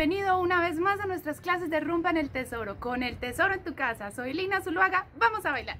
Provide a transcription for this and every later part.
bienvenido una vez más a nuestras clases de rumba en el tesoro, con el tesoro en tu casa. Soy Lina Zuluaga, vamos a bailar.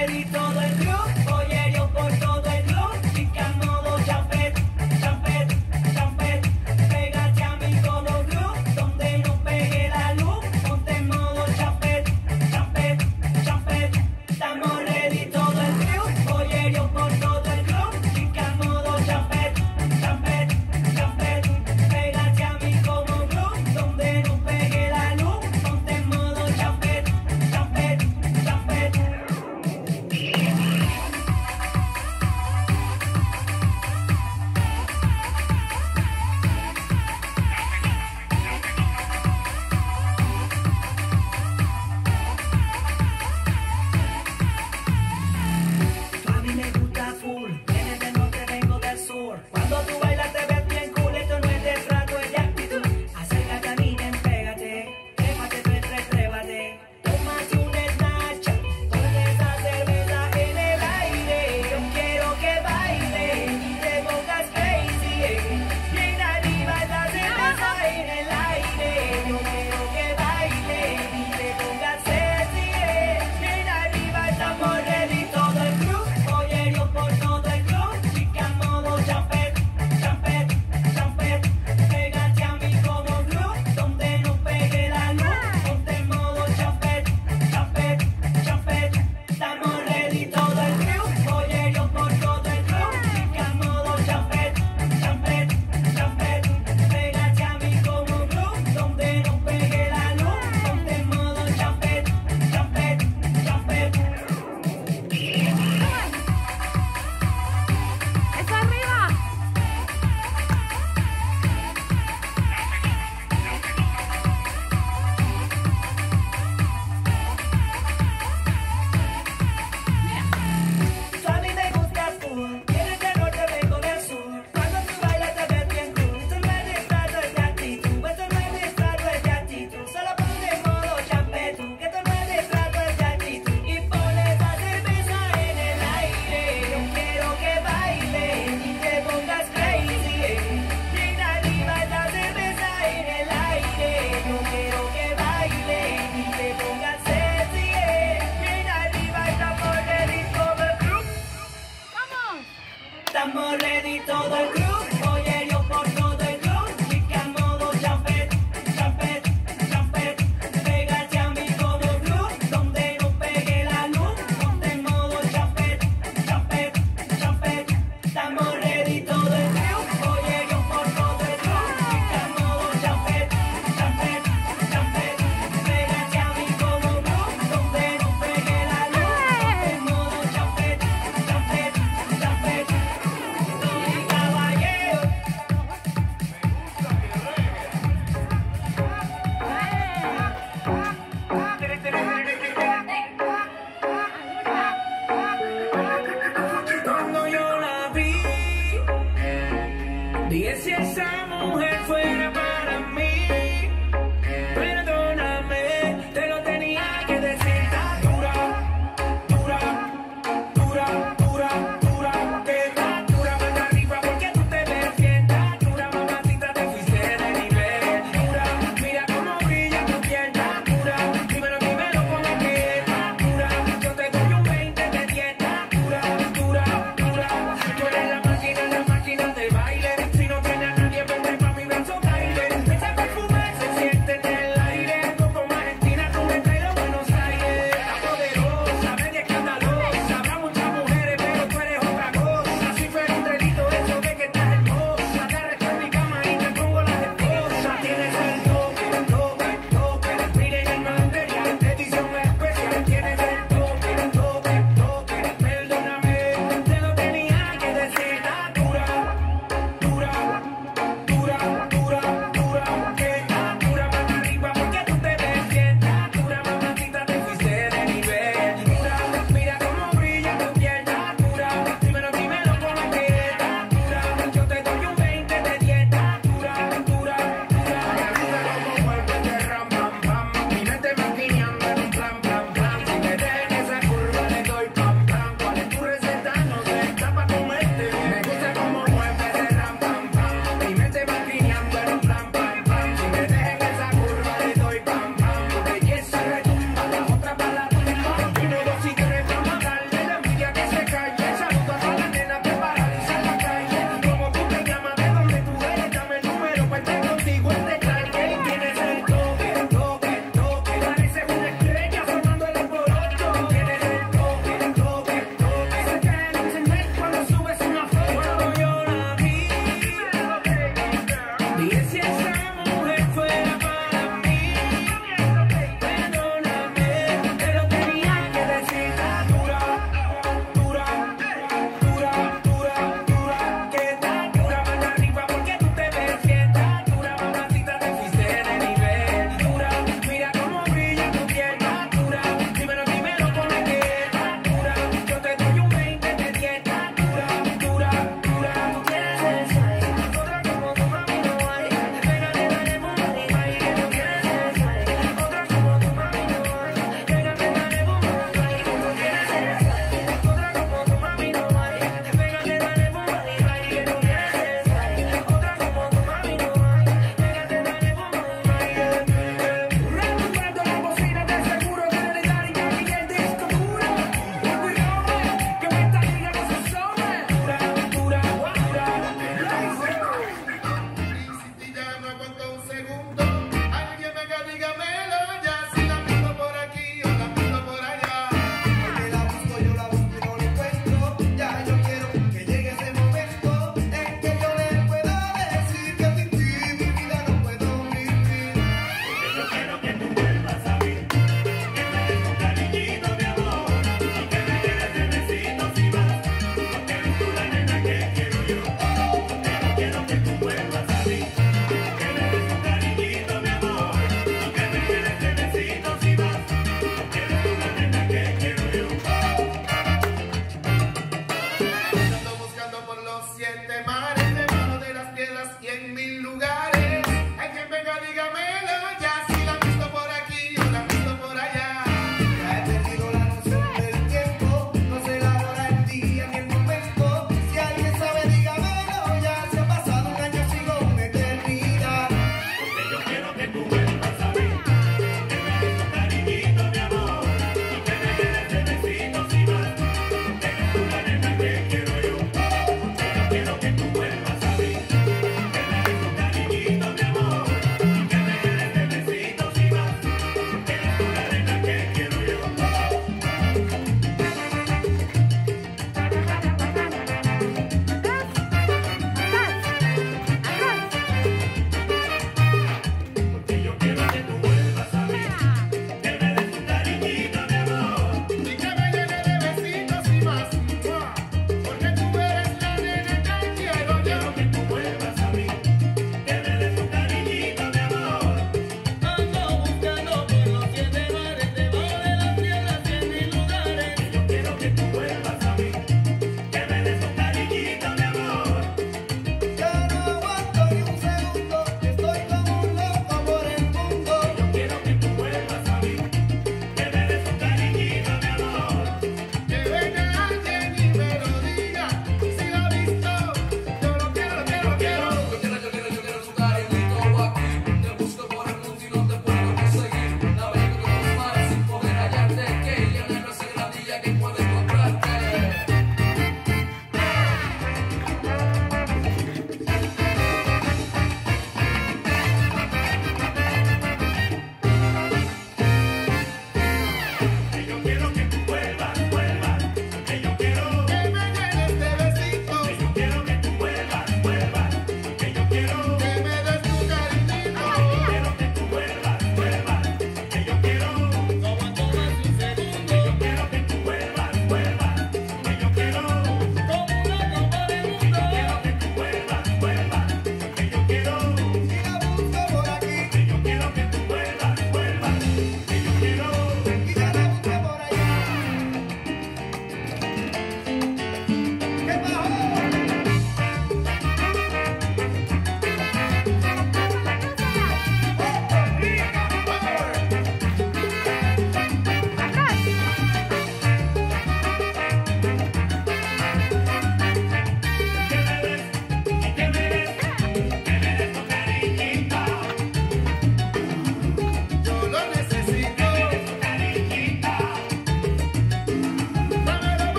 mérito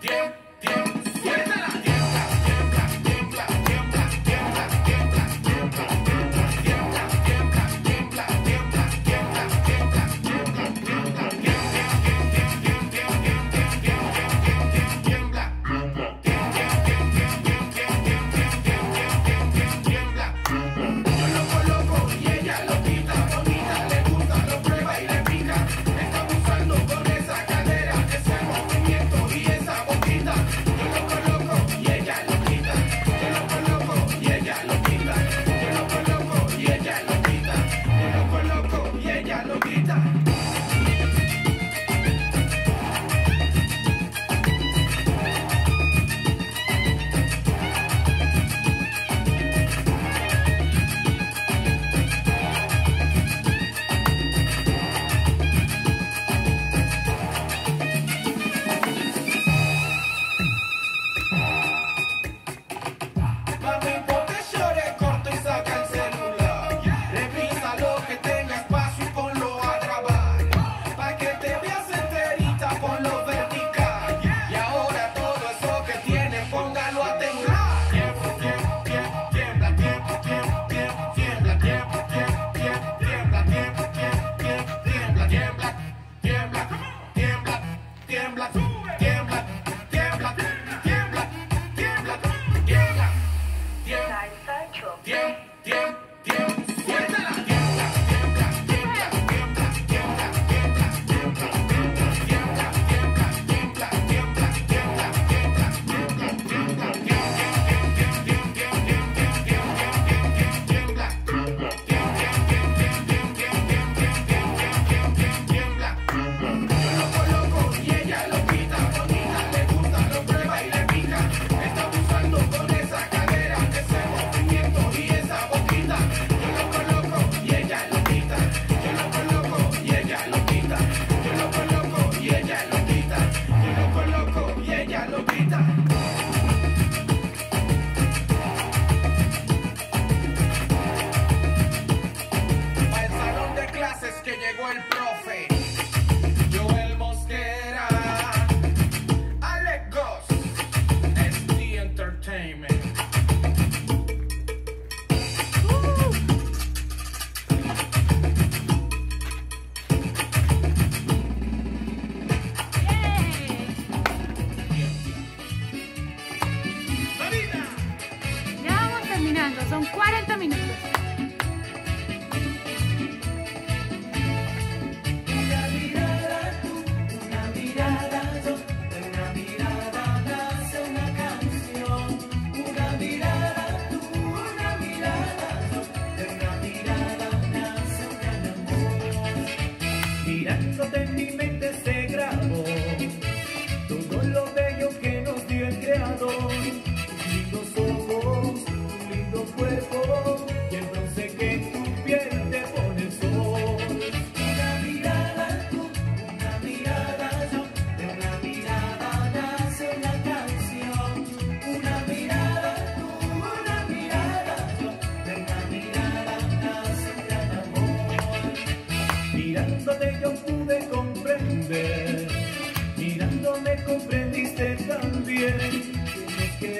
Yeah.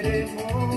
queremos.